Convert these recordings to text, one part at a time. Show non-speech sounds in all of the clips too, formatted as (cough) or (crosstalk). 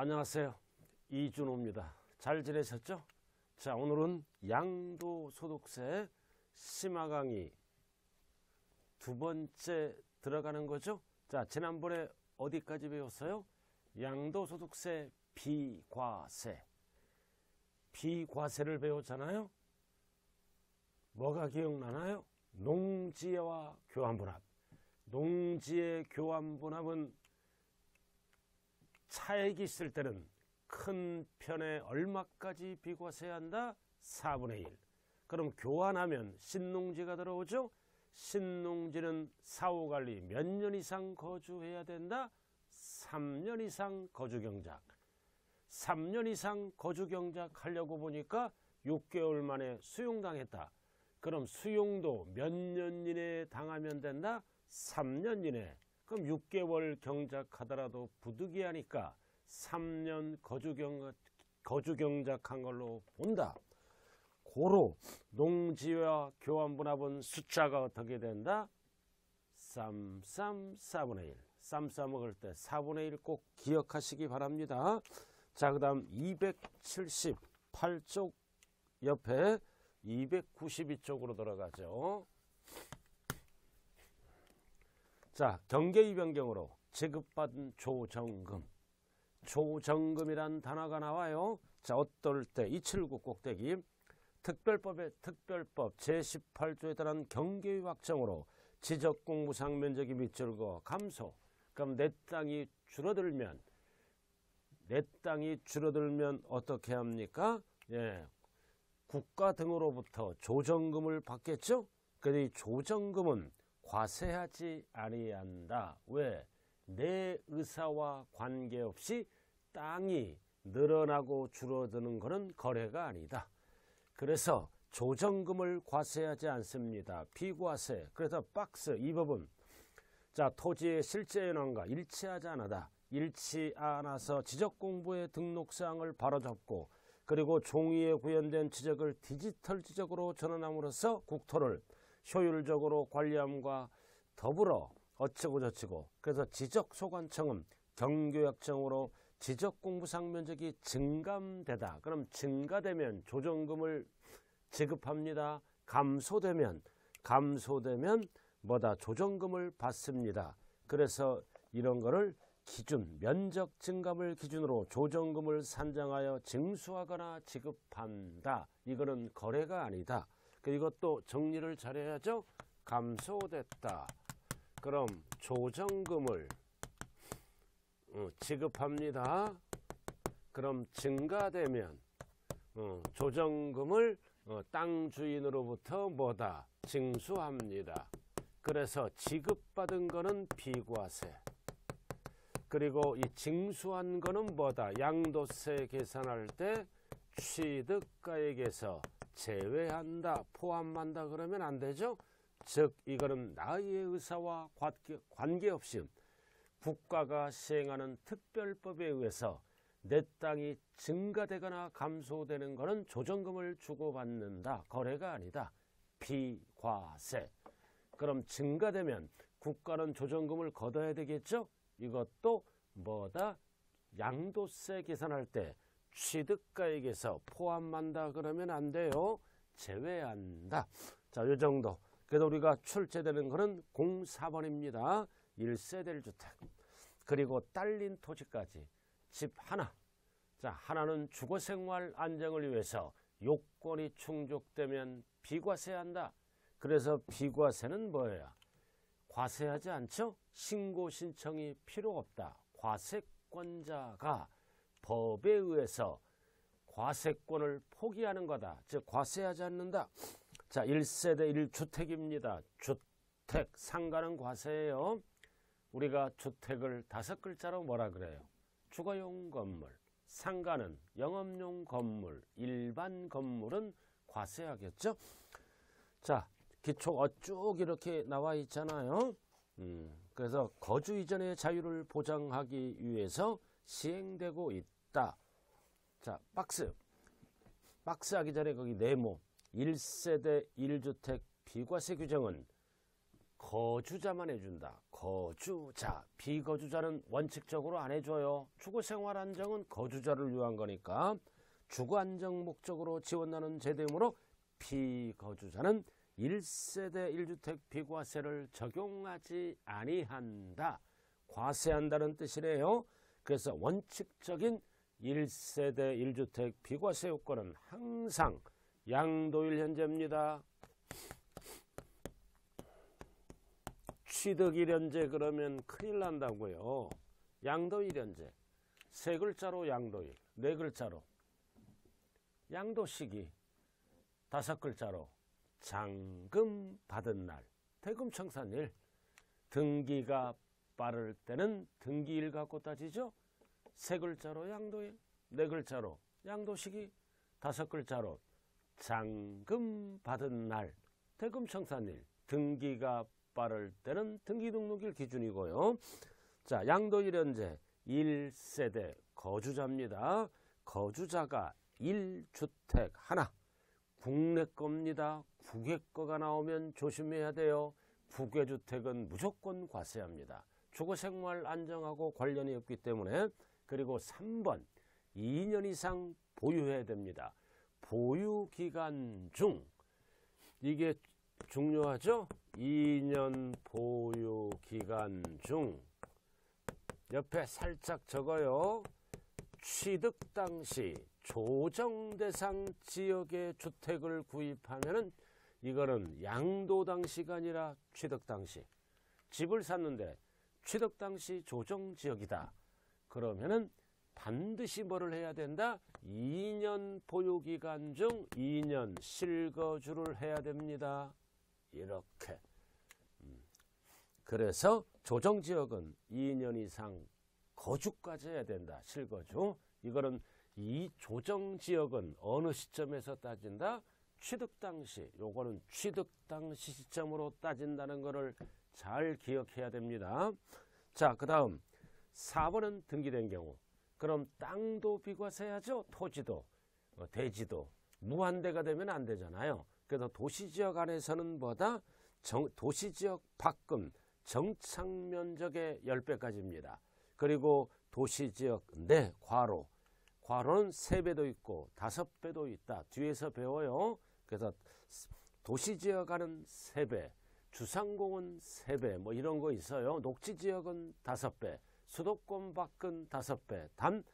안녕하세요. 이준호입니다. 잘 지내셨죠? 자, 오늘은 양도소득세 심화 강의 두 번째 들어가는 거죠? 자, 지난번에 어디까지 배웠어요? 양도소득세 비과세. 비과세를 배웠잖아요? 뭐가 기억나나요? 농지와 교환분합. 농지의 교환분합은 차액이 있을 때는 큰 편에 얼마까지 비과세해야 한다? 4분의 1. 그럼 교환하면 신농지가 들어오죠? 신농지는 사후관리 몇 년 이상 거주해야 된다? 3년 이상 거주경작. 3년 이상 거주경작 하려고 보니까 6개월 만에 수용당했다. 그럼 수용도 몇 년 이내에 당하면 된다? 3년 이내. 그럼 6개월 경작하더라도 부득이하니까 3년 거주경, 거주경작한 걸로 본다. 고로 농지와 교환분합은 숫자가 어떻게 된다? 3, 3, 4분의 1. 쌈 싸먹을 때 4분의 1 꼭 기억하시기 바랍니다. 자, 그 다음 278쪽 옆에 292쪽으로 들어가죠. 자, 경계의 변경으로 지급받은 조정금. 조정금이란 단어가 나와요. 자, 어떨 때 279 꼭대기 특별법의 특별법 제18조에 따른 경계의 확정으로 지적공 무상 면적이 밑줄고 감소. 그럼 내 땅이 줄어들면 내 땅이 줄어들면 어떻게 합니까? 예. 국가 등으로부터 조정금을 받겠죠? 근데 이 조정금은 과세하지 아니한다. 왜? 내 의사와 관계없이 땅이 늘어나고 줄어드는 것은 거래가 아니다. 그래서 조정금을 과세하지 않습니다. 비과세. 그래서 박스 이 부분. 자, 토지의 실제 현황과 일치하지 않아다. 일치 않아서 지적 공부의 등록 사항을 바로 잡고 그리고 종이에 구현된 지적을 디지털 지적으로 전환함으로써 국토를 효율적으로 관리함과 더불어 어쩌고 저쩌고 그래서 지적소관청은 경교약정으로 지적공부상 면적이 증감되다. 그럼 증가되면 조정금을 지급합니다. 감소되면 감소되면 뭐다 조정금을 받습니다. 그래서 이런 거를 기준 면적 증감을 기준으로 조정금을 산정하여 징수하거나 지급한다. 이거는 거래가 아니다. 그리고 또 정리를 잘해야죠. 감소됐다. 그럼 조정금을 어, 지급합니다. 그럼 증가되면 어, 조정금을 어, 땅 주인으로부터 뭐다 징수합니다. 그래서 지급받은 거는 비과세. 그리고 이 징수한 거는 뭐다 양도세 계산할 때 취득가액에서 제외한다 포함한다 그러면 안 되죠. 즉 이거는 나의 의사와 관계없이 국가가 시행하는 특별법에 의해서 내 땅이 증가되거나 감소되는 것은 조정금을 주고받는다. 거래가 아니다. 비과세. 그럼 증가되면 국가는 조정금을 걷어야 되겠죠? 이것도 뭐다? 양도세 계산할 때 취득가액에서 포함한다 그러면 안 돼요. 제외한다. 자, 요 정도. 그래서 우리가 출제되는 것은 04번입니다. 1세대 주택. 그리고 딸린 토지까지 집 하나. 자, 하나는 주거 생활 안정을 위해서 요건이 충족되면 비과세한다. 그래서 비과세는 뭐예요? 과세하지 않죠? 신고 신청이 필요 없다. 과세권자가 법에 의해서 과세권을 포기하는 거다. 즉 과세하지 않는다. 자, 1세대 1주택입니다. 주택 상가는 과세예요. 우리가 주택을 다섯 글자로 뭐라 그래요? 주거용 건물. 상가는 영업용 건물, 일반 건물은 과세하겠죠? 자, 기초가 쭉 이렇게 나와 있잖아요. 음, 그래서 거주 이전의 자유를 보장하기 위해서 시행되고 있다. 자, 박스. 박스 하기 전에 거기 네모. 1세대 1주택 비과세 규정은 거주자만 해준다. 거주자, 비거주자는 원칙적으로 안 해줘요. 주거생활 안정은 거주자를 위한 거니까 주거 안정 목적으로 지원하는 제도이므로 비거주자는 1세대 1주택 비과세를 적용하지 아니한다. 과세한다는 뜻이래요. 그래서 원칙적인 1세대 1주택 비과세 요건은 항상 양도일 현재입니다. 취득일 현재 그러면 큰일 난다고요. 양도일 현재. 세 글자로 양도일, 네 글자로 양도 시기, 다섯 글자로 잔금 받은 날, 대금 청산일, 등기가 빠를 때는 등기일 갖고 따지죠. 세 글자로 양도일, 네 글자로 양도시기, 다섯 글자로 잔금 받은 날, 대금 청산일, 등기가 빠를 때는 등기 등록일 기준이고요. 자, 양도일 현재 1세대 거주자입니다. 거주자가 1주택 하나. 국내 겁니다. 국외 거가 나오면 조심해야 돼요. 국외 주택은 무조건 과세합니다. 주거 생활 안정하고 관련이 없기 때문에 그리고 3번 2년 이상 보유해야 됩니다. 보유 기간 중 이게 중요하죠? 2년 보유 기간 중 옆에 살짝 적어요. 취득 당시 조정 대상 지역의 주택을 구입하면은 이거는 양도 당시가 아니라 취득 당시 집을 샀는데 취득 당시 조정 지역이다. 그러면은 반드시 뭐를 해야 된다? 2년 보유 기간 중 2년 실거주를 해야 됩니다. 이렇게. 음. 그래서 조정 지역은 2년 이상 거주까지 해야 된다. 실거주. 이거는 이 조정 지역은 어느 시점에서 따진다? 취득 당시. 요거는 취득 당시 시점으로 따진다는 것을 잘 기억해야 됩니다. 자, 그 다음 4번은 등기된 경우. 그럼 땅도 비과세하죠. 토지도, 어, 대지도 무한대가 되면 안 되잖아요. 그래서 도시지역 안에서는 뭐다? 정, 도시지역 밖은 정착 면적의 10배까지입니다. 그리고 도시지역 내 과로 과로는 3배도 있고 5배도 있다. 뒤에서 배워요. 그래서 도시지역은 3배, 주상공은 3배 뭐 이런 거 있어요. 녹지지역은 5배, 수도권 밖은 5배, 단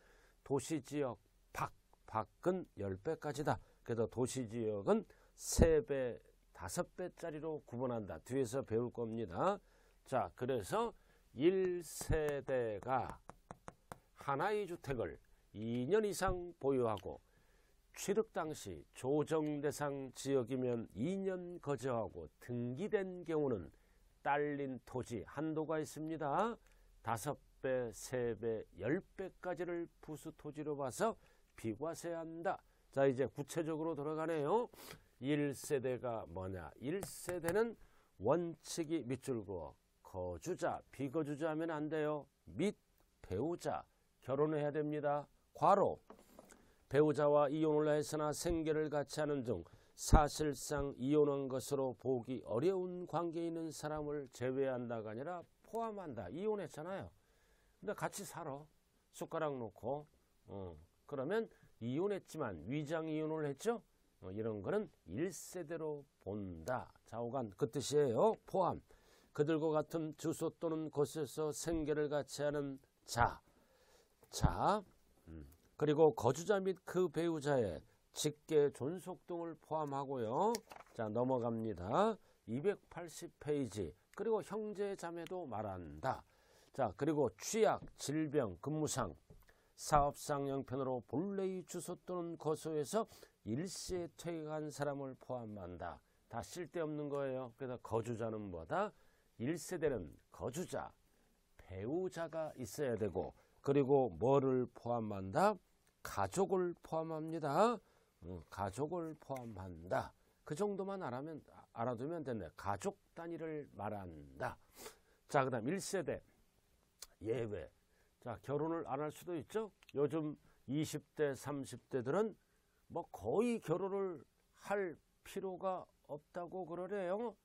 도시 지역 밖, 밖은 10배까지다. 그래서 도시 지역은 3배, 5배짜리로 구분한다. 뒤에서 배울 겁니다. 자, 그래서 1세대가 하나의 주택을 2년 이상 보유하고 취득 당시 조정 대상 지역이면 2년 거주하고 등기된 경우는 딸린 토지 한도가 있습니다. 5배, 3배, 10배까지를 부수 토지로 봐서 비과세한다. 자, 이제 구체적으로 들어가네요. 1세대가 뭐냐? 1세대는 원칙이 밑줄 그어 거주자, 비거주자 하면 안 돼요. 및 배우자, 결혼해야 됩니다. 과로, 배우자와 이혼을 했으나 생계를 같이 하는 등 사실상 이혼한 것으로 보기 어려운 관계에 있는 사람을 제외한다가 아니라 포함한다. 이혼했잖아요. 근데 같이 살아. 숟가락 놓고. 어, 그러면 이혼했지만 위장 이혼을 했죠? 어, 이런 거는 1세대로 본다. 좌우간 그 뜻이에요. 포함. 그들과 같은 주소 또는 곳에서 생계를 같이 하는 자. 자. 음. 그리고 거주자 및 그 배우자의 직계 존속 등을 포함하고요. 자, 넘어갑니다. 280페이지. 그리고 형제 자매도 말한다. 자, 그리고 취약, 질병, 근무상, 사업상 형편으로 본래의 주소 또는 거소에서 일시에 퇴직한 사람을 포함한다. 다 쓸데없는 거예요. 그래서 거주자는 뭐다? 1세대는 거주자, 배우자가 있어야 되고 그리고 뭐를 포함한다? 가족을 포함합니다. 어, 가족을 포함한다. 그 정도만 알아면, 알아두면 된다. 가족 단위를 말한다. 자, 그 다음 1세대 예외. 자, 결혼을 안 할 수도 있죠. 요즘 20대, 30대들은 뭐 거의 결혼을 할 필요가 없다고 그러래요.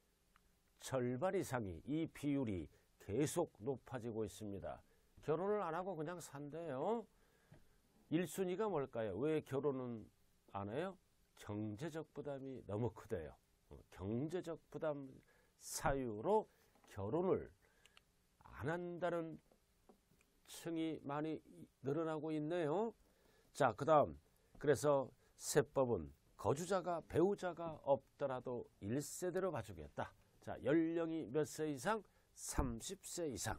절반 이상이 이 비율이 계속 높아지고 있습니다. 결혼을 안 하고 그냥 산대요. 1순위가 뭘까요? 왜 결혼은 안 해요? 경제적 부담이 너무 크대요. 어, 경제적 부담 사유로 결혼을 안 한다는 층이 많이 늘어나고 있네요. 자, 그 다음. 그래서 세법은 거주자가 배우자가 없더라도 1세대로 봐주겠다. 자, 연령이 몇 세 이상? 30세 이상.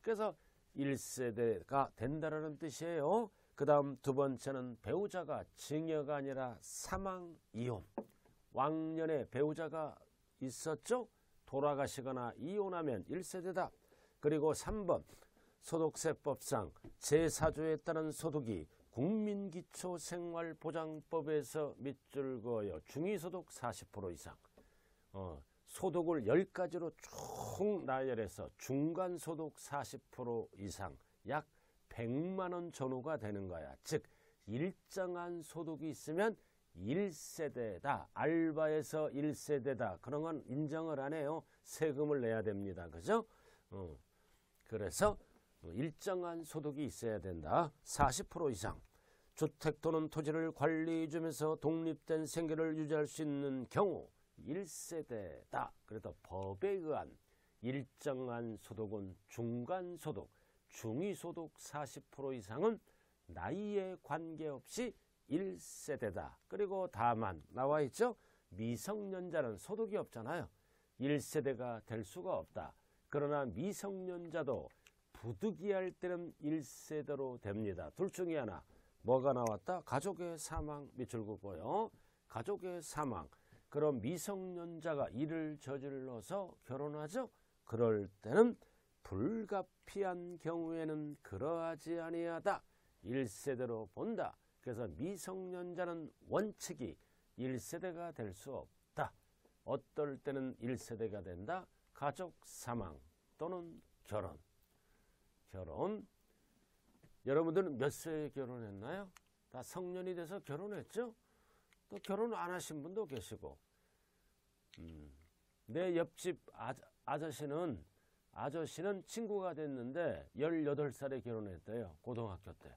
그래서 1세대가 된다는 뜻이에요. 그 다음 두 번째는 배우자가 증여가 아니라 사망 이혼. 왕년에 배우자가 있었죠? 돌아가시거나 이혼하면 1세대다. 그리고 3번 소득세법상 제4조에 따른 소득이 국민기초생활보장법에서 밑줄 그어요. 중위소득 40% 이상. 어, 소득을 10가지로 쭉 나열해서 중간소득 40% 이상 약 100만 원 전후가 되는 거야. 즉 일정한 소득이 있으면 1세대다. 알바에서 1세대다. 그런 건 인정을 안 해요. 세금을 내야 됩니다. 그죠? 어. 그래서 일정한 소득이 있어야 된다. 40% 이상. 주택 또는 토지를 관리해 주면서 독립된 생계를 유지할 수 있는 경우 1세대다. 그래도 법에 의한 일정한 소득은 중간소득, 중위소득 40% 이상은 나이에 관계없이 1세대다. 그리고 다만 나와 있죠. 미성년자는 소득이 없잖아요. 1세대가 될 수가 없다. 그러나 미성년자도 부득이할 때는 1세대로 됩니다. 둘 중에 하나. 뭐가 나왔다? 가족의 사망 밑줄 긋고요. 가족의 사망. 그럼 미성년자가 일을 저질러서 결혼하죠? 그럴 때는 불가피한 경우에는 그러하지 아니하다. 1세대로 본다. 그래서 미성년자는 원칙이 1세대가 될 수 없다. 어떨 때는 1세대가 된다. 가족 사망 또는 결혼. 결혼. 여러분들은 몇 세에 결혼했나요? 다 성년이 돼서 결혼했죠? 또 결혼 안 하신 분도 계시고. 음, 내 옆집 아, 아저씨는 아저씨는 친구가 됐는데 18살에 결혼했대요. 고등학교 때.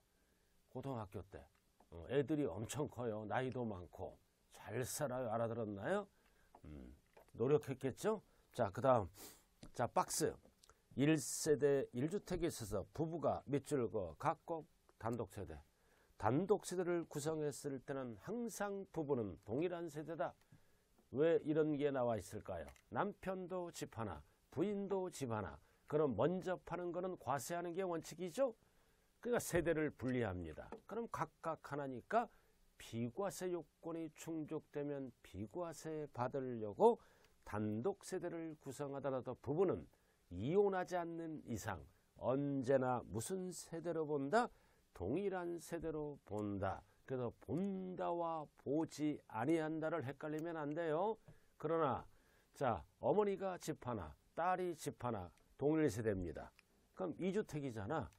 고등학교 때. 어, 애들이 엄청 커요. 나이도 많고. 잘 살아요. 알아들었나요? 음, 노력했겠죠? 자, 그 다음. 자, 박스. 1세대 1주택에 있어서 부부가 밑줄 그 각각 단독세대. 단독세대를 구성했을 때는 항상 부부는 동일한 세대다. 왜 이런 게 나와 있을까요? 남편도 집 하나, 부인도 집 하나. 그럼 먼저 파는 거는 과세하는 게 원칙이죠? 그러니까 세대를 분리합니다. 그럼 각각 하나니까 비과세 요건이 충족되면 비과세 받으려고 단독 세대를 구성하더라도 부부는 이혼하지 않는 이상 언제나 무슨 세대로 본다? 동일한 세대로 본다. 그래서 본다와 보지 아니한다를 헷갈리면 안 돼요. 그러나 자 어머니가 집 하나, 딸이 집 하나 동일 세대입니다. 그럼 이주택이잖아.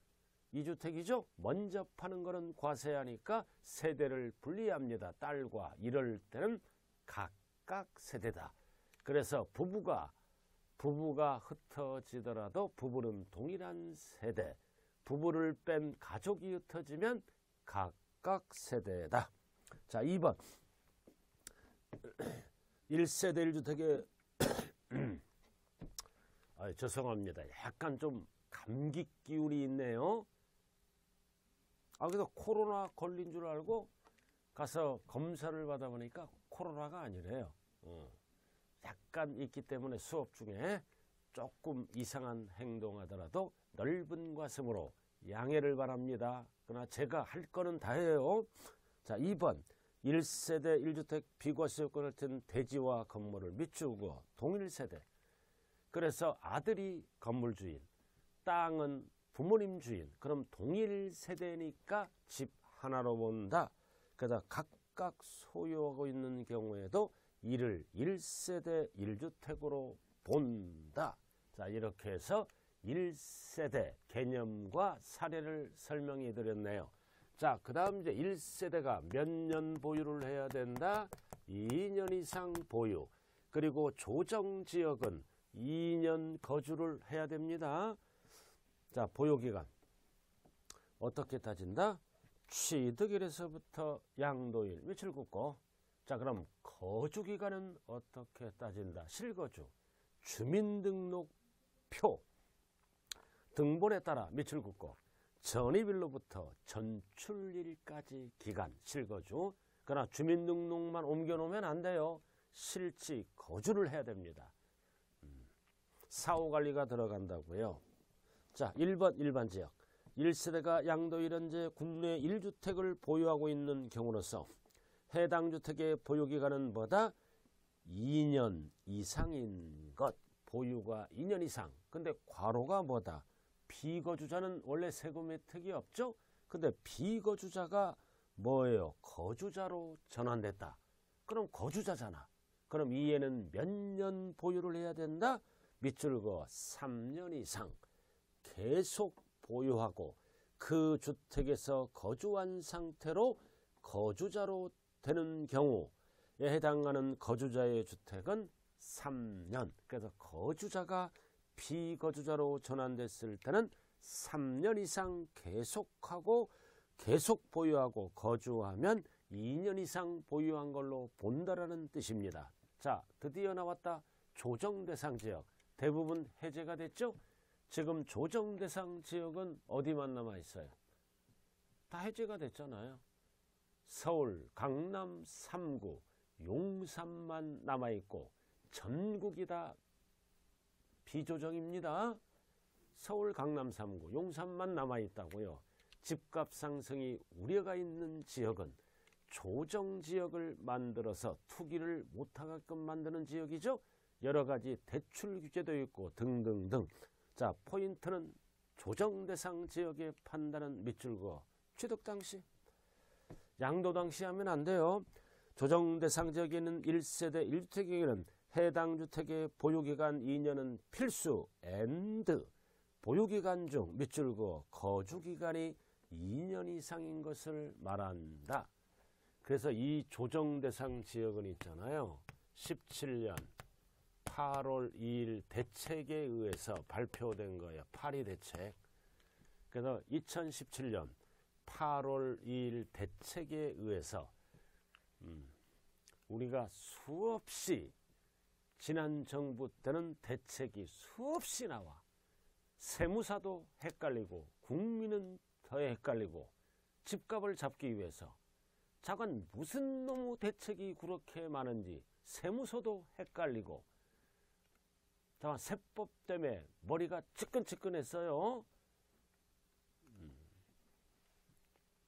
이주택이죠? 먼저 파는 거는 과세하니까 세대를 분리합니다. 딸과 이럴 때는 각각 세대다. 그래서 부부가 부부가 흩어지더라도 부부는 동일한 세대. 부부를 뺀 가족이 흩어지면 각각 세대다. 자, 2번. 1세대 1주택에 아, 죄송합니다. 약간 좀 감기 기운이 있네요. 아, 그래서 코로나 걸린 줄 알고 가서 검사를 받아보니까 코로나가 아니래요. 어. 약간 있기 때문에 수업 중에 조금 이상한 행동하더라도 넓은 가슴으로 양해를 바랍니다. 그러나 제가 할 거는 다 해요. 자, 2번. 1세대 1주택 비과세 요건을 튼 대지와 건물을 밑주고 동일세대. 그래서 아들이 건물 주인, 땅은 부모님 주인. 그럼 동일 세대니까 집 하나로 본다. 그래서 각각 소유하고 있는 경우에도 이를 1세대 1주택으로 본다. 자, 이렇게 해서 1세대 개념과 사례를 설명해 드렸네요. 자, 그 다음 이제 1세대가 몇 년 보유를 해야 된다? 2년 이상 보유. 그리고 조정 지역은 2년 거주를 해야 됩니다. 자, 보유기간. 어떻게 따진다? 취득일에서부터 양도일 며칠 굽고 자 그럼 거주기간은 어떻게 따진다? 실거주 주민등록표 등본에 따라 며칠 굽고 전입일로부터 전출일까지 기간 실거주 그러나 주민등록만 옮겨놓으면 안 돼요. 실지 거주를 해야 됩니다. 음, 사후관리가 들어간다고요. 자 1번 일반 지역 1세대가 양도일 현재 국내 1주택을 보유하고 있는 경우로서 해당 주택의 보유기간은 뭐다? 2년 이상인 것. 보유가 2년 이상. 근데 과로가 뭐다? 비거주자는 원래 세금 혜택이 없죠? 근데 비거주자가 뭐예요? 거주자로 전환됐다. 그럼 거주자잖아. 그럼 이에는 몇 년 보유를 해야 된다? 밑줄 그 3년 이상 계속 보유하고 그 주택에서 거주한 상태로 거주자로 되는 경우에 해당하는 거주자의 주택은 3년. 그래서 거주자가 비거주자로 전환됐을 때는 3년 이상 계속하고 계속 보유하고 거주하면 2년 이상 보유한 걸로 본다라는 뜻입니다. 자, 드디어 나왔다. 조정 대상 지역. 대부분 해제가 됐죠? 지금 조정 대상 지역은 어디만 남아 있어요? 다 해제가 됐잖아요. 서울, 강남 3구, 용산만 남아 있고 전국이 다 비조정입니다. 서울, 강남 3구, 용산만 남아 있다고요. 집값 상승이 우려가 있는 지역은 조정 지역을 만들어서 투기를 못하게끔 만드는 지역이죠. 여러 가지 대출 규제도 있고 등등등. 자, 포인트는 조정 대상 지역의 판단은 밑줄 그어 취득 당시 양도 당시 하면 안 돼요. 조정 대상 지역에는 1세대 1주택에게는 해당 주택의 보유기간 2년은 필수 and 보유기간 중 밑줄 그어 거주기간이 2년 이상인 것을 말한다. 그래서 이 조정 대상 지역은 있잖아요. 17년 8월 2일 대책에 의해서 발표된 거예요. 파리 대책. 그래서 2017년 8월 2일 대책에 의해서 음, 우리가 수없이 지난 정부 때는 대책이 수없이 나와 세무사도 헷갈리고 국민은 더 헷갈리고 집값을 잡기 위해서 자관 무슨 놈의 대책이 그렇게 많은지 세무서도 헷갈리고 자 세법 때문에 머리가 찌끈찌끈했어요. 음.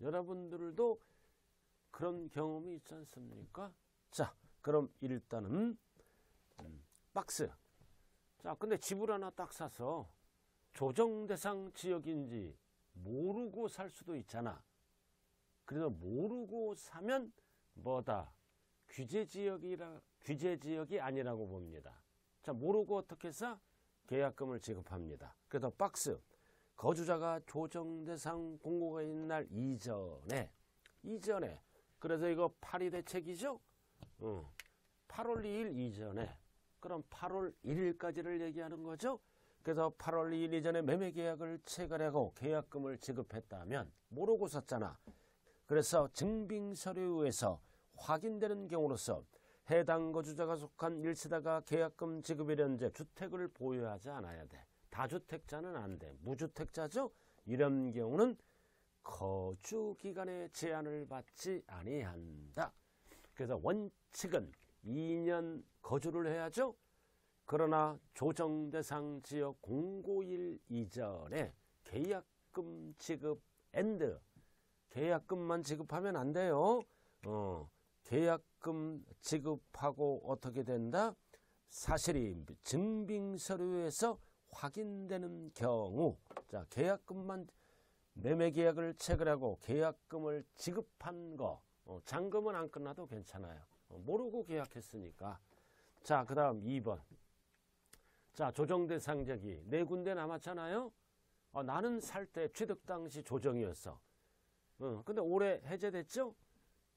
여러분들도 그런 경험이 있지 않습니까? 자, 그럼 일단은 음, 박스. 자, 근데 집을 하나 딱 사서 조정 대상 지역인지 모르고 살 수도 있잖아. 그래서 모르고 사면 뭐다? 규제 지역이라 규제 지역이 아니라고 봅니다. 자, 모르고 어떻게 사? 계약금을 지급합니다. 그래서 박스 거주자가 조정 대상 공고가 있는 날 이전에 이전에 그래서 이거 파리 대책이죠? 어, 8월 2일 이전에 그럼 8월 1일까지를 얘기하는 거죠? 그래서 8월 2일 이전에 매매 계약을 체결하고 계약금을 지급했다면 모르고 샀잖아. 그래서 증빙 서류에 서 확인되는 경우로서 해당 거주자가 속한 1세대가 계약금 지급일 현재 주택을 보유하지 않아야 돼. 다주택자는 안 돼. 무주택자죠? 이런 경우는 거주 기간의 제한을 받지 아니한다. 그래서 원칙은 2년 거주를 해야죠. 그러나 조정 대상 지역 공고일 이전에 계약금 지급 and 계약금만 지급하면 안 돼요. 어, 계약금 지급하고 어떻게 된다? 사실이 증빙 서류에서 확인되는 경우 자 계약금만 매매 계약을 체결하고 계약금을 지급한 거 어, 잔금은 안 끝나도 괜찮아요. 어, 모르고 계약했으니까 자 그 다음 2번 자 조정 대상적이 네 군데 남았잖아요. 어, 나는 살 때 취득 당시 조정이었어. 어, 근데 올해 해제됐죠?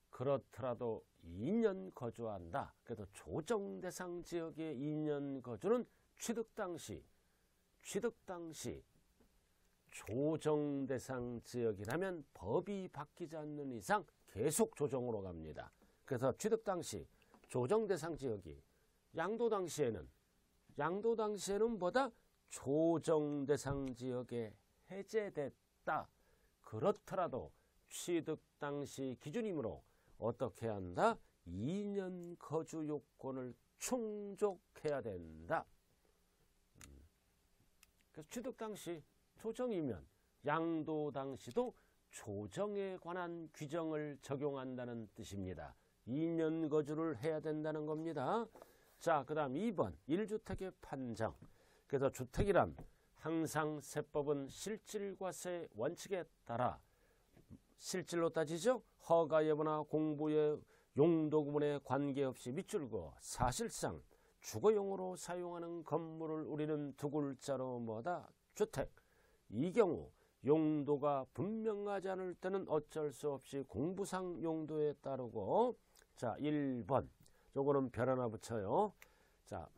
그렇더라도 2년 거주한다. 그래도 조정 대상 지역의 2년 거주는 취득 당시 취득 당시 조정 대상 지역이라면 법이 바뀌지 않는 이상 계속 조정으로 갑니다. 그래서 취득 당시 조정 대상 지역이 양도 당시에는 양도 당시에는 뭐다 조정 대상 지역에 해제됐다. 그렇더라도 취득 당시 기준이므로 어떻게 한다? 2년 거주 요건을 충족해야 된다. 음. 그래서 취득 당시 조정이면 양도 당시도 조정에 관한 규정을 적용한다는 뜻입니다. 2년 거주를 해야 된다는 겁니다. 자, 그 다음 2번 1주택의 판정. 그래서 주택이란 항상 세법은 실질과세 원칙에 따라 실질로 따지죠. 허가 여부나 공부의 용도 구분에 관계없이 밑줄고 사실상 주거용으로 사용하는 건물을 우리는 두 글자로 뭐다 주택. 이 경우 용도가 분명하지 않을 때는 어쩔 수 없이 공부상 용도에 따르고 자 1번 요거는 별 하나 붙여요. 자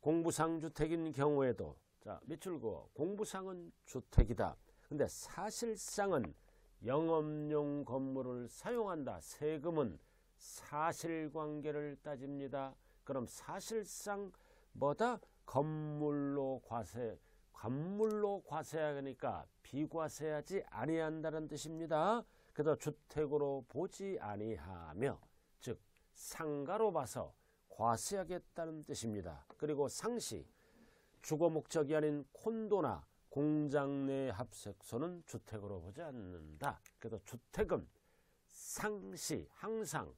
공부상 주택인 경우에도 자 밑줄고 공부상은 주택이다. 근데 사실상은 영업용 건물을 사용한다. 세금은 사실관계를 따집니다. 그럼 사실상 뭐다? 건물로 과세, 건물로 과세하니까 비과세하지 아니한다는 뜻입니다. 그래서 주택으로 보지 아니하며 즉 상가로 봐서 과세하겠다는 뜻입니다. 그리고 상시 주거 목적이 아닌 콘도나 공장 내 합색소는 주택으로 보지 않는다. 그래서 주택은 상시 항상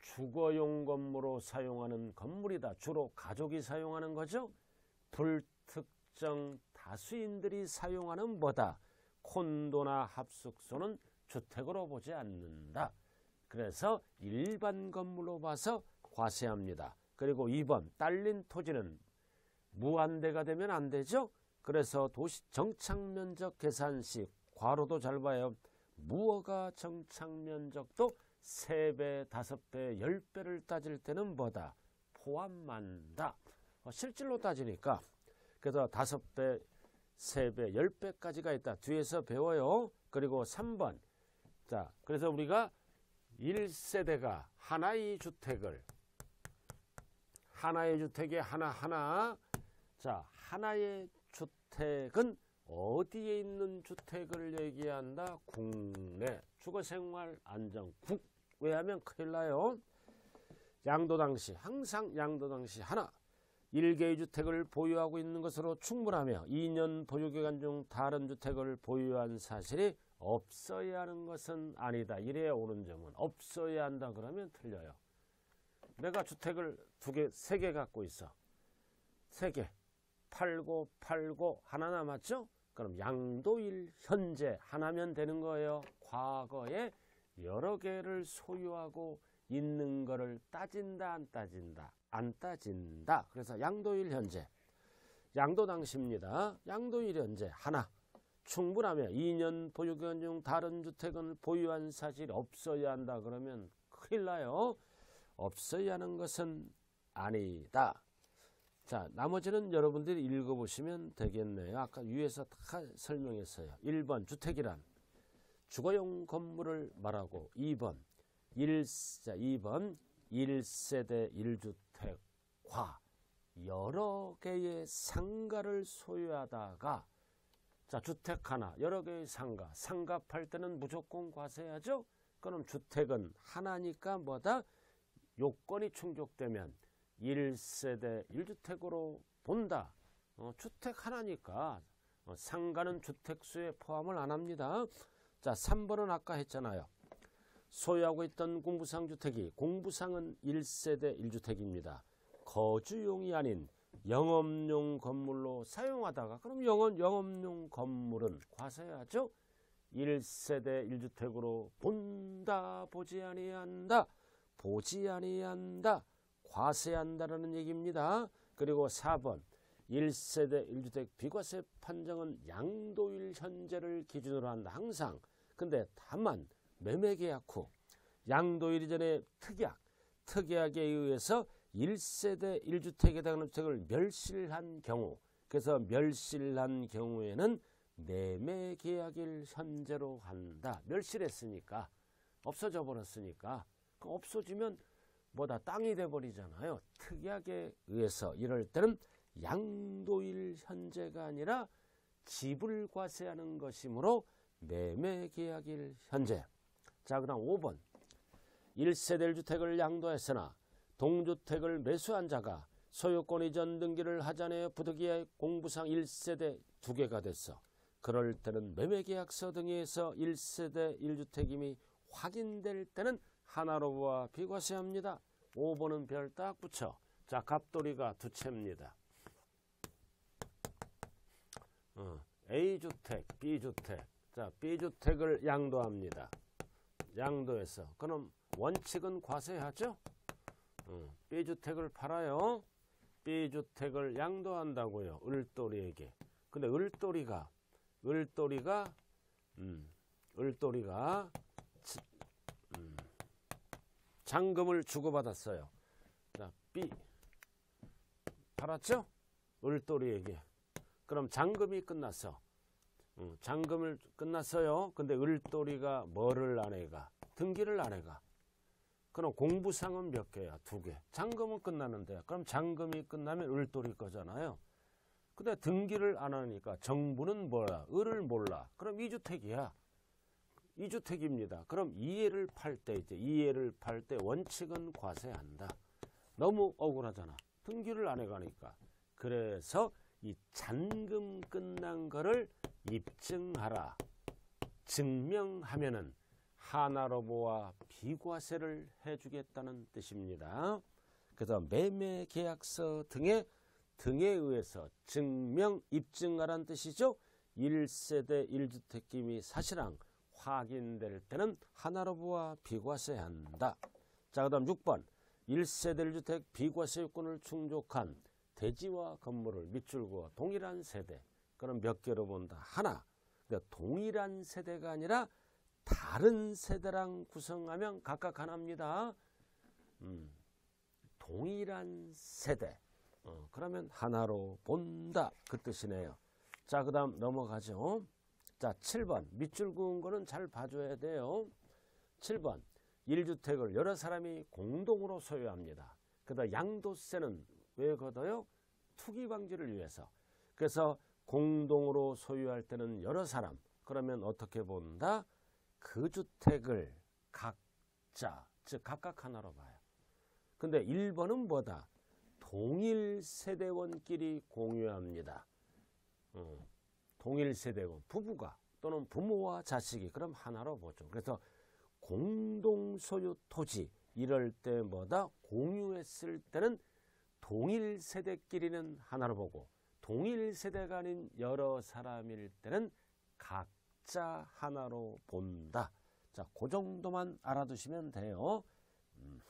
주거용 건물로 사용하는 건물이다. 주로 가족이 사용하는 거죠. 불특정 다수인들이 사용하는 뭐다. 콘도나 합숙소는 주택으로 보지 않는다. 그래서 일반 건물로 봐서 과세합니다. 그리고 2번 딸린 토지는 무한대가 되면 안 되죠. 그래서 도시 정착면적 계산 시 괄호도 잘 봐요. 무허가 정착면적도 3배, 5배, 10배를 따질 때는 뭐다? 포함한다. 어, 실질로 따지니까 그래서 5배, 3배, 10배까지가 있다. 뒤에서 배워요. 그리고 3번. 자, 그래서 우리가 1세대가 하나의 주택을 하나의 주택에 하나하나 자, 하나의 주택은 어디에 있는 주택을 얘기한다? 국내 주거생활 안정국 왜냐하면 큰일 나요. 양도 당시 항상 양도 당시 하나 일개의 주택을 보유하고 있는 것으로 충분하며 2년 보유기간 중 다른 주택을 보유한 사실이 없어야 하는 것은 아니다. 이래야 옳은 점은 없어야 한다 그러면 틀려요. 내가 주택을 두 개, 세 개 갖고 있어. 세 개. 팔고 팔고 하나 남았죠? 그럼 양도일 현재 하나면 되는 거예요. 과거에 여러 개를 소유하고 있는 거를 따진다 안 따진다 안 따진다. 그래서 양도일 현재 양도 당시입니다. 양도일 현재 하나 충분하며 2년 보유기간 중 다른 주택은 보유한 사실이 없어야 한다 그러면 큰일 나요. 없어야 하는 것은 아니다. 자, 나머지는 여러분들이 읽어보시면 되겠네요. 아까 위에서 다 설명했어요. 1번 주택이란 주거용 건물을 말하고 2번 1, 자, 2번 1세대 1주택과 여러 개의 상가를 소유하다가 자, 주택 하나, 여러 개의 상가. 상가 팔 때는 무조건 과세하죠? 그럼 주택은 하나니까 뭐다? 요건이 충족되면 1세대 1주택으로 본다. 어, 주택 하나니까 어, 상가는 주택수에 포함을 안 합니다. 자, 3번은 아까 했잖아요. 소유하고 있던 공부상 주택이 공부상은 1세대 1주택입니다. 거주용이 아닌 영업용 건물로 사용하다가 그럼 영업, 영업용 건물은 과세하죠. 1세대 1주택으로 본다 보지 아니한다 보지 아니한다 과세한다라는 얘기입니다. 그리고 4번 1세대 1주택 비과세 판정은 양도일 현재를 기준으로 한다. 항상. 근데 다만 매매계약 후 양도일 이전에 특약, 특약에 의해서 1세대 1주택에 해당하는 주택을 멸실한 경우 그래서 멸실한 경우에는 매매 계약일 현재로 한다. 멸실했으니까 없어져 버렸으니까 그 없어지면 뭐다 땅이 돼 버리잖아요. 특약에 의해서 이럴 때는 양도일 현재가 아니라 집을 과세하는 것이므로 매매 계약일 현재. 자, 그 다음 5번. 1세대 1주택을 양도했으나 동주택을 매수한 자가 소유권 이전 등기를 하자내어 부득이해 공부상 1세대 두 개가 됐어. 그럴 때는 매매계약서 등에서 1세대 1주택임이 확인될 때는 하나로 보아 비과세합니다. 5번은 별 딱 붙여. 자, 갑돌이가 두 채입니다. 어, A주택, B주택. 자, B주택을 양도합니다. 양도해서. 그럼 원칙은 과세하죠? 어, B주택을 팔아요. B주택을 양도한다고요. 을돌이에게. 근데 을돌이가 을돌이가 음, 을돌이가 음, 잔금을 주고받았어요. 자, B 팔았죠? 을돌이에게. 그럼 잔금이 끝났어. 음, 잔금을 끝났어요. 근데 을돌이가 뭐를 안 해가? 등기를 안 해가. 그럼 공부상은 몇 개야? 두 개. 잔금은 끝나는데 그럼 잔금이 끝나면 을돌이 거잖아요. 근데 등기를 안 하니까 정부는 뭐야? 을을 몰라. 그럼 이주택이야. 이주택입니다. 그럼 이해를 팔 때 이제 이해를 팔 때 원칙은 과세한다. 너무 억울하잖아. 등기를 안 해가니까. 그래서 이 잔금 끝난 거를 입증하라. 증명하면은 하나로보와 비과세를 해주겠다는 뜻입니다. 그래서 매매 계약서 등의 등에 의해서 증명 입증하라는 뜻이죠. 1세대 1주택임이 사실상 확인될 때는 하나로부와 비과세한다. 자, 그 다음 6번. 1세대 1주택 비과세 요건을 충족한 대지와 건물을 밑줄 그어 동일한 세대. 그럼 몇 개로 본다? 하나. 그러니까 동일한 세대가 아니라 다른 세대랑 구성하면 각각 하나입니다. 음, 동일한 세대. 어, 그러면 하나로 본다. 그 뜻이네요. 자, 그 다음 넘어가죠. 자, 7번. 밑줄 그은 거는 잘 봐줘야 돼요. 7번. 1주택을 여러 사람이 공동으로 소유합니다. 그다 양도세는 왜 걷어요? 투기 방지를 위해서. 그래서 공동으로 소유할 때는 여러 사람. 그러면 어떻게 본다? 그 주택을 각자, 즉 각각 하나로 봐요. 근데 1번은 뭐다? 동일 세대원끼리 공유합니다. 어, 동일 세대원, 부부가 또는 부모와 자식이 그럼 하나로 보죠. 그래서 공동 소유 토지 이럴 때 뭐다? 공유했을 때는 동일 세대끼리는 하나로 보고 동일 세대가 아닌 여러 사람일 때는 각자 하나로 본다. 자, 그 정도만 알아두시면 돼요. 음.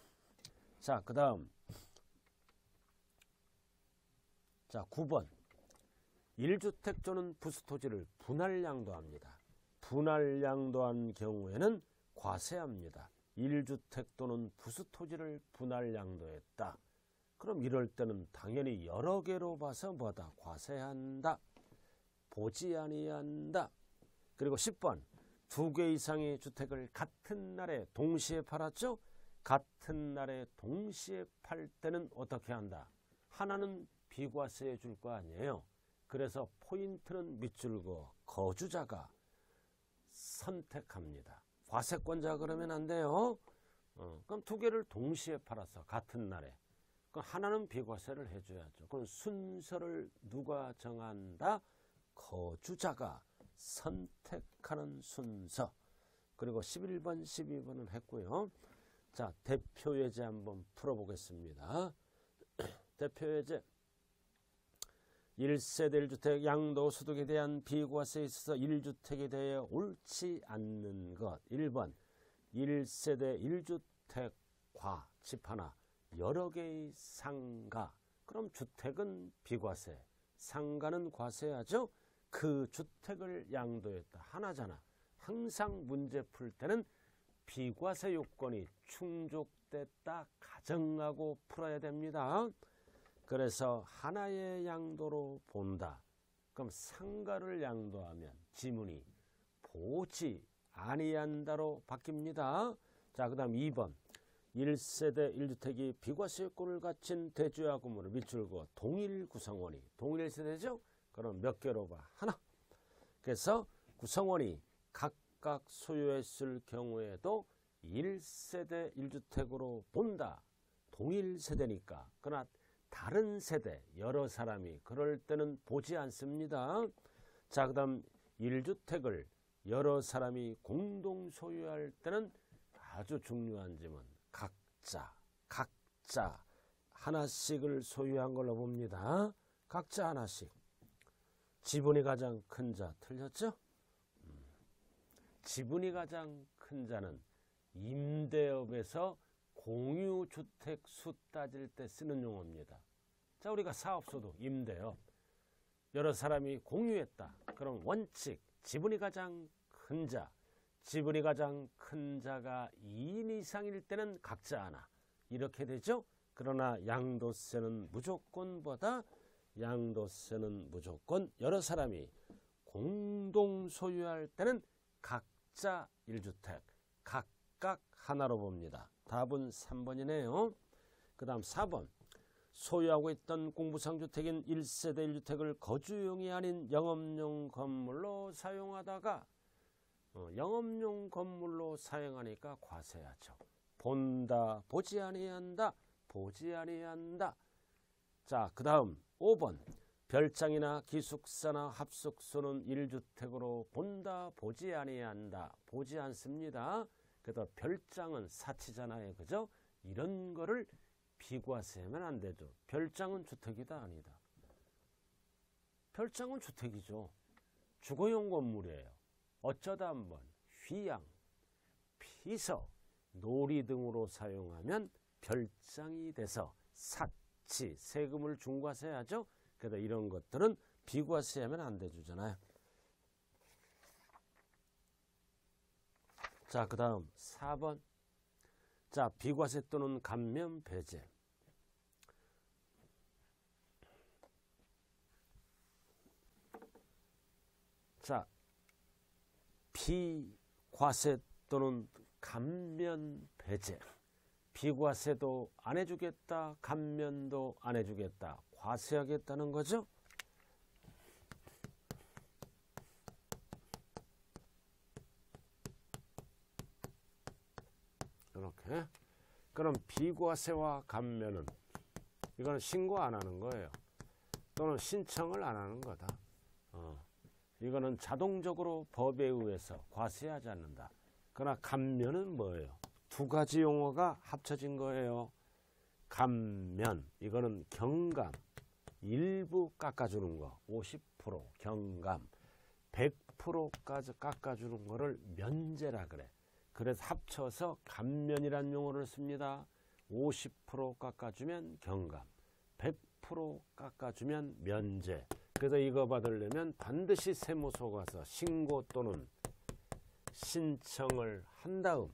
자, 그 다음 자, 9번. 1주택조는 부수토지를 분할양도합니다. 분할양도한 경우에는 과세합니다. 1주택 또는 부수토지를 분할양도했다. 그럼 이럴 때는 당연히 여러 개로 봐서 뭐다? 과세한다. 보지 아니한다. 그리고 10번. 두 개 이상의 주택을 같은 날에 동시에 팔았죠? 같은 날에 동시에 팔 때는 어떻게 한다? 하나는 비과세해 줄 거 아니에요. 그래서 포인트는 밑줄 그 거주자가 선택합니다. 과세권자 그러면 안 돼요. 어, 그럼 두 개를 동시에 팔았어. 같은 날에. 그럼 하나는 비과세를 해줘야죠. 그럼 순서를 누가 정한다? 거주자가 선택하는 순서. 그리고 11번, 12번은 했고요. 자, 대표예제 한번 풀어보겠습니다. (clears throat) 대표예제. 1세대 1주택 양도소득에 대한 비과세에 있어서 1주택에 대해 옳지 않는 것 1번 1세대 1주택과 집 하나 여러 개의 상가 그럼 주택은 비과세 상가는 과세하죠 그 주택을 양도했다 하나잖아 항상 문제 풀 때는 비과세 요건이 때딱 가정하고 풀어야 됩니다. 그래서 하나의 양도로 본다. 그럼 상가를 양도하면 지문이 보지 아니한다로 바뀝니다. 자, 그 다음 2번. 1세대 1주택이 비과세권을 갖춘 대주야 건물을 밑줄고 동일 구성원이 동일 세대죠? 그럼 몇 개로 봐? 하나. 그래서 구성원이 각각 소유했을 경우에도 1세대 1주택으로 본다. 동일 세대니까. 그러나 다른 세대 여러 사람이 그럴 때는 보지 않습니다. 자, 그다음 1주택을 여러 사람이 공동 소유할 때는 아주 중요한 점은 각자 각자 하나씩을 소유한 걸로 봅니다. 각자 하나씩. 지분이 가장 큰 자 틀렸죠? 음. 지분이 가장 큰 자는 임대업에서 공유주택 수 따질 때 쓰는 용어입니다. 자, 우리가 사업소도 임대업. 여러 사람이 공유했다. 그럼 원칙, 지분이 가장 큰 자, 지분이 가장 큰 자가 2인 이상일 때는 각자 하나. 이렇게 되죠? 그러나 양도세는 무조건보다 양도세는 무조건 여러 사람이 공동 소유할 때는 각자 1주택, 각각 하나로 봅니다. 답은 3번이네요. 그 다음 4번. 소유하고 있던 공부상주택인 1세대 1주택을 거주용이 아닌 영업용 건물로 사용하다가 어, 영업용 건물로 사용하니까 과세하죠. 본다, 보지 아니한다, 보지 아니한다. 자, 그 다음 5번. 별장이나 기숙사나 합숙소는 1주택으로 본다, 보지 아니한다, 보지 않습니다. 그래서 별장은 사치잖아요. 그죠? 이런 거를 비과세하면 안 되죠. 별장은 주택이다 아니다. 별장은 주택이죠. 주거용 건물이에요. 어쩌다 한번 휘양, 피서, 놀이 등으로 사용하면 별장이 돼서 사치, 세금을 중과세하죠. 그래서 이런 것들은 비과세하면 안 되주잖아요. 자, 그 다음 4번. 자, 비과세 또는 감면 배제. 자, 비과세 또는 감면 배제. 비과세도 안 해주겠다, 감면도 안 해주겠다, 과세하겠다는 거죠. 이렇게. 그럼 비과세와 감면은 이거는 신고 안 하는 거예요. 또는 신청을 안 하는 거다. 어. 이거는 자동적으로 법에 의해서 과세하지 않는다. 그러나 감면은 뭐예요? 두 가지 용어가 합쳐진 거예요. 감면 이거는 경감 일부 깎아주는 거 50% 경감 100%까지 깎아주는 거를 면제라 그래. 그래서 합쳐서 감면이란 용어를 씁니다. 50% 깎아주면 경감, 100% 깎아주면 면제. 그래서 이거 받으려면 반드시 세무서 가서 신고 또는 신청을 한 다음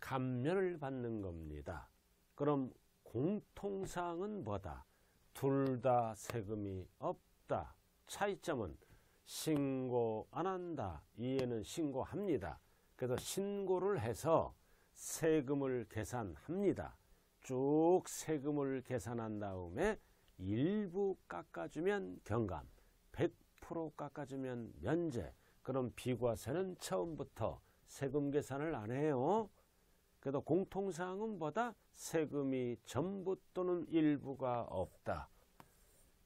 감면을 받는 겁니다. 그럼 공통사항은 뭐다? 둘 다 세금이 없다. 차이점은 신고 안 한다. 이에는 신고합니다. 그래서 신고를 해서 세금을 계산합니다. 쭉 세금을 계산한 다음에 일부 깎아주면 경감, 100% 깎아주면 면제. 그럼 비과세는 처음부터 세금 계산을 안 해요. 그래도 공통사항은 보다 세금이 전부 또는 일부가 없다.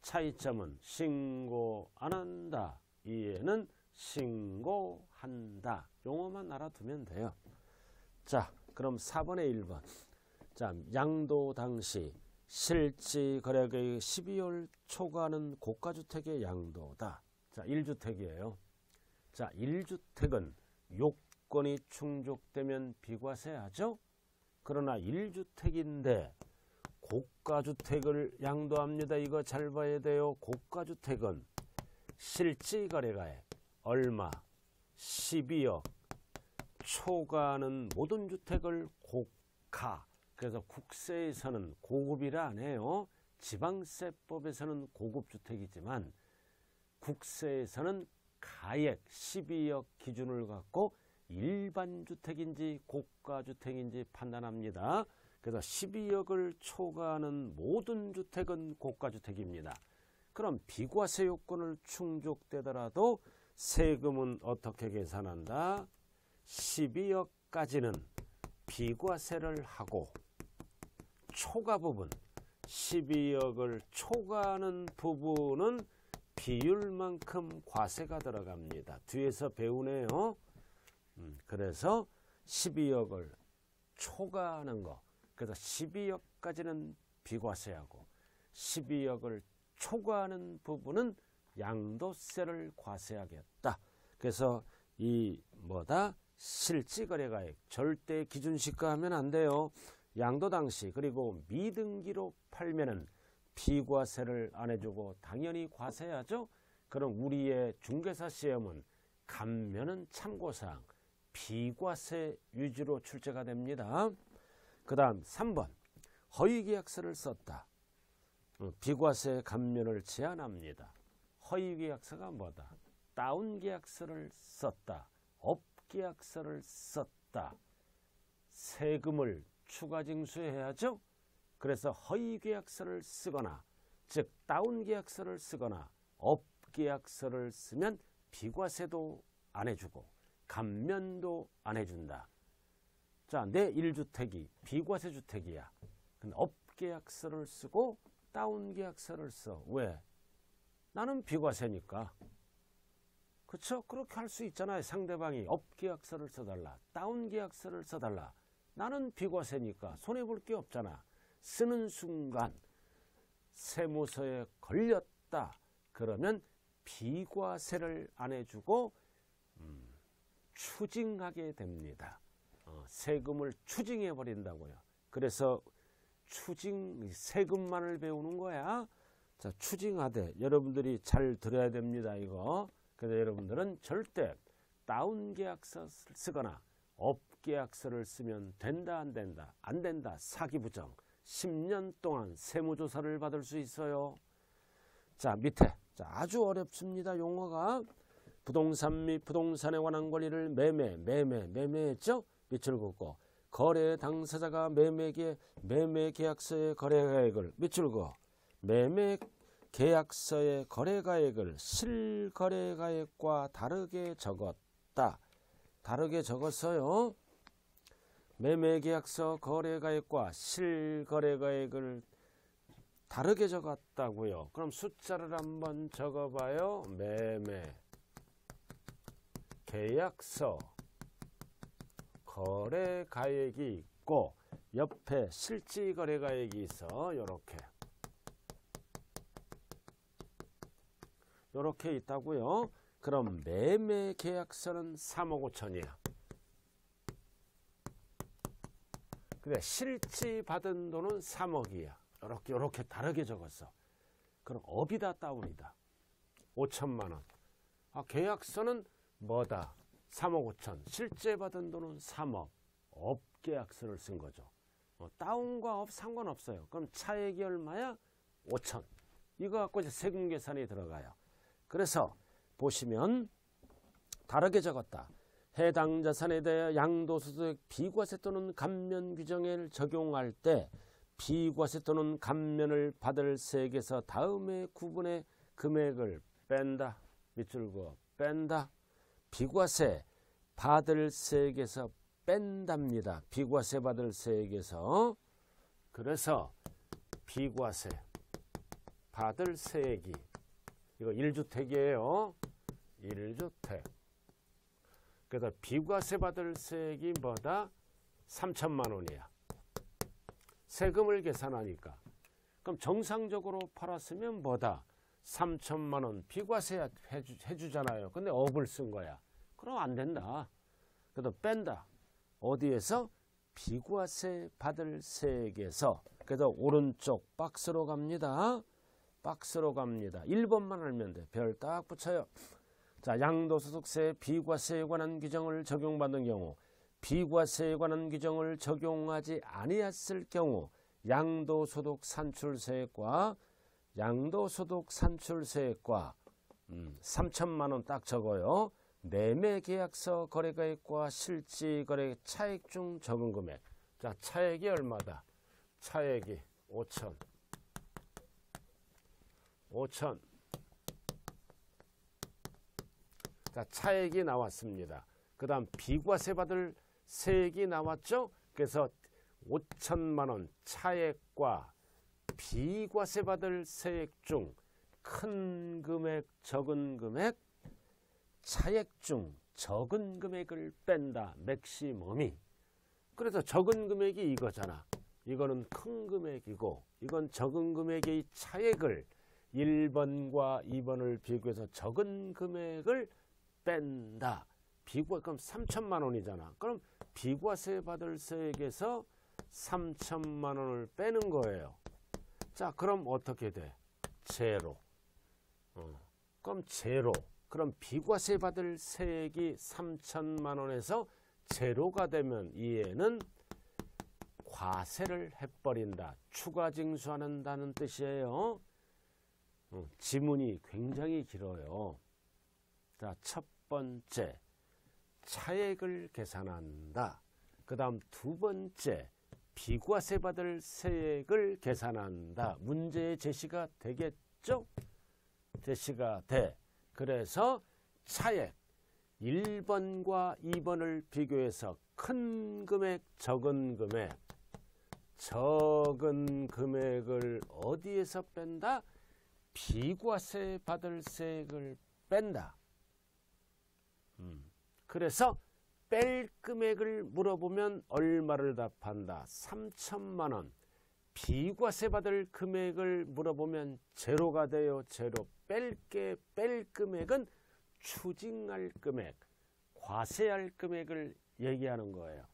차이점은 신고 안 한다. 이에는 신고한다. 용어만 알아두면 돼요. 자, 그럼 4번에 1번. 자, 양도 당시 실지 거래액의 12월 초과는 고가주택의 양도다. 자, 1주택이에요. 자, 1주택은 요건이 충족되면 비과세하죠? 그러나 1주택인데 고가주택을 양도합니다. 이거 잘 봐야 돼요. 고가주택은 실지 거래가액 얼마? 12억. 초과하는 모든 주택을 가. 그래서 국세에서는 고급이라 안 해요. 지방세법에서는 고급주택이지만 국세에서는 가액 12억 기준을 갖고 일반 주택인지 고가 주택인지 판단합니다. 그래서 12억을 초과하는 모든 주택은 고가 주택입니다. 그럼 비과세 요건을 충족되더라도 세금은 어떻게 계산한다? 12억까지는 비과세를 하고 초과 부분 12억을 초과하는 부분은 비율만큼 과세가 들어갑니다. 뒤에서 배우네요. 음, 그래서 12억을 초과하는 거. 그래서 12억까지는 비과세하고 12억을 초과하는 부분은 양도세를 과세하겠다. 그래서 이 뭐다 실지거래가액 절대 기준시가 하면 안 돼요. 양도당시 그리고 미등기로 팔면은 비과세를 안 해주고 당연히 과세하죠. 그럼 우리의 중개사 시험은 감면은 참고사항 비과세 유지로 출제가 됩니다. 그 다음 3번 허위계약서를 썼다. 어, 비과세 감면을 제한합니다. 허위계약서가 뭐다? 다운계약서를 썼다. 업계약서를 썼다. 세금을 추가 징수해야죠. 그래서 허위 계약서를 쓰거나 즉 다운 계약서를 쓰거나 업 계약서를 쓰면 비과세도 안 해주고 감면도 안 해준다. 자, 내 1주택이 비과세 주택이야. 근데 업 계약서를 쓰고 다운 계약서를 써. 왜? 나는 비과세니까. 그렇죠? 그렇게 할 수 있잖아요. 상대방이 업 계약서를 써달라. 다운 계약서를 써달라. 나는 비과세니까 손해볼 게 없잖아. 쓰는 순간 세무서에 걸렸다. 그러면 비과세를 안 해주고 음, 추징하게 됩니다. 어, 세금을 추징해 버린다고요. 그래서 추징 세금만을 배우는 거야. 자, 추징하되 여러분들이 잘 들어야 됩니다. 이거. 그래서 여러분들은 절대 다운 계약서 쓰거나 업 계약서를 쓰면 된다 안 된다 안 된다 사기 부정 10년 동안 세무조사를 받을 수 있어요. 자 밑에 자, 아주 어렵습니다. 용어가 부동산 및 부동산에 관한 권리를 매매 매매 매매했죠. 밑줄 긋고 거래 당사자가 매매계 매매 계약서의 거래가액을 밑줄 긋고 매매 계약서의 거래가액을 실거래가액과 다르게 적었다. 다르게 적었어요. 매매계약서 거래가액과 실거래가액을 다르게 적었다고요. 그럼 숫자를 한번 적어봐요. 매매 계약서 거래가액이 있고 옆에 실지거래가액이 있어. 요렇게 요렇게 있다고요. 그럼 매매 계약서는 3억 5천이야. 그래 실지 받은 돈은 3억이야. 이렇게 이렇게 다르게 적었어. 그럼 업이다 다운이다. 5천만 원. 아, 계약서는 뭐다? 3억 5천. 실제 받은 돈은 3억. 업 계약서를 쓴 거죠. 어, 다운과 업 상관없어요. 그럼 차액이 얼마야? 5천. 이거 갖고 이제 세금 계산이 들어가요. 그래서 보시면 다르게 적었다. 해당 자산에 대해 양도소득 비과세 또는 감면 규정을 적용할 때 비과세 또는 감면을 받을 세액에서 다음의 구분의 금액을 뺀다. 밑줄 그어 뺀다. 비과세 받을 세액에서 뺀답니다. 비과세 받을 세액에서 그래서 비과세 받을 세액이 이거 1주택이에요. 1주택 그래서 비과세 받을 세액이 뭐다? 3천만 원이야. 세금을 계산하니까. 그럼 정상적으로 팔았으면 뭐다? 3천만 원 비과세 해주, 해주잖아요. 근데 업을 쓴 거야. 그럼 안 된다. 그래도 뺀다. 어디에서? 비과세 받을 세액에서. 그래서 오른쪽 박스로 갑니다. 박스로 갑니다. 1번만 알면 돼. 별 딱 붙여요. 자, 양도소득세 비과세에 관한 규정을 적용받는 경우 비과세에 관한 규정을 적용하지 아니했을 경우 양도소득 산출세액과 양도소득 산출세액과 음, 3천만 원 딱 적어요. 매매 계약서 거래가액과 실지 거래 차액 중 적은 금액. 자, 차액이 얼마다? 차액이 5천. 5천. 자, 차액이 나왔습니다. 그 다음 비과세 받을 세액이 나왔죠? 그래서 5천만 원 차액과 비과세 받을 세액 중 큰 금액, 적은 금액, 차액 중 적은 금액을 뺀다. 맥시멈이. 그래서 적은 금액이 이거잖아. 이거는 큰 금액이고 이건 적은 금액의 차액을 1번과 2번을 비교해서 적은 금액을 뺀다. 비과 그럼 3천만 원이잖아. 그럼 비과세 받을 세액에서 3천만 원을 빼는 거예요. 자, 그럼 어떻게 돼? 제로. 어, 그럼 제로. 그럼 비과세 받을 세액이 3천만 원에서 제로가 되면 이에는 과세를 해버린다. 추가 징수한다는 뜻이에요. 어, 지문이 굉장히 길어요. 자, 첫 번째, 차액을 계산한다. 그 다음 두 번째, 비과세 받을 세액을 계산한다. 문제의 제시가 되겠죠? 제시가 돼. 그래서 차액 1번과 2번을 비교해서 큰 금액, 적은 금액, 적은 금액을 어디에서 뺀다? 비과세 받을 세액을 뺀다. 음. 그래서 뺄 금액을 물어보면 얼마를 답한다. 3천만 원. 비과세 받을 금액을 물어보면 제로가 돼요. 제로. 뺄 게 뺄 금액은 추징할 금액, 과세할 금액을 얘기하는 거예요.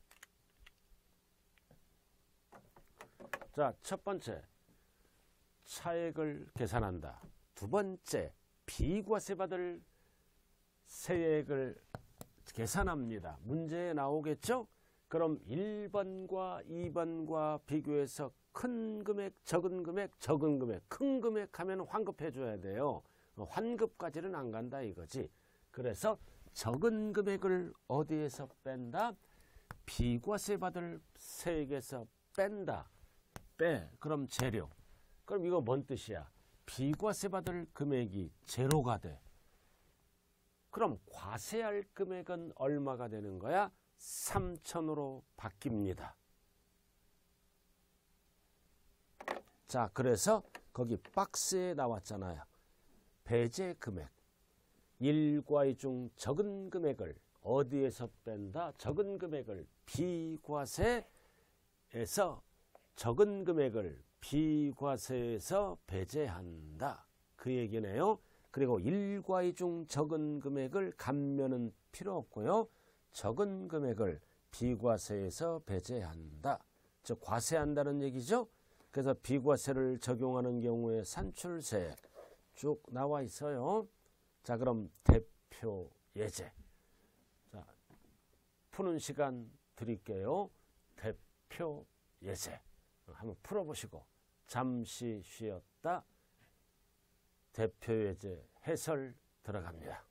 자, 첫 번째. 차액을 계산한다. 두 번째. 비과세 받을 세액을 계산합니다. 문제에 나오겠죠? 그럼 1번과 2번과 비교해서 큰 금액, 적은 금액, 적은 금액, 큰 금액 하면 환급해 줘야 돼요. 환급까지는 안 간다 이거지. 그래서 적은 금액을 어디에서 뺀다? 비과세 받을 세액에서 뺀다. 빼. 그럼 재료. 그럼 이거 뭔 뜻이야? 비과세 받을 금액이 제로가 돼. 그럼 과세할 금액은 얼마가 되는 거야? 3천으로 바뀝니다. 자, 그래서 거기 박스에 나왔잖아요. 배제 금액. 일과의 중 적은 금액을 어디에서 뺀다? 적은 금액을 비과세에서 적은 금액을 비과세에서 배제한다. 그 얘기네요. 그리고 일과의 중 적은 금액을 감면은 필요 없고요. 적은 금액을 비과세에서 배제한다. 즉 과세한다는 얘기죠. 그래서 비과세를 적용하는 경우에 산출세 쭉 나와 있어요. 자, 그럼 대표 예제. 자, 푸는 시간 드릴게요. 대표 예제. 한번 풀어보시고 잠시 쉬었다 대표 예제 해설 들어갑니다.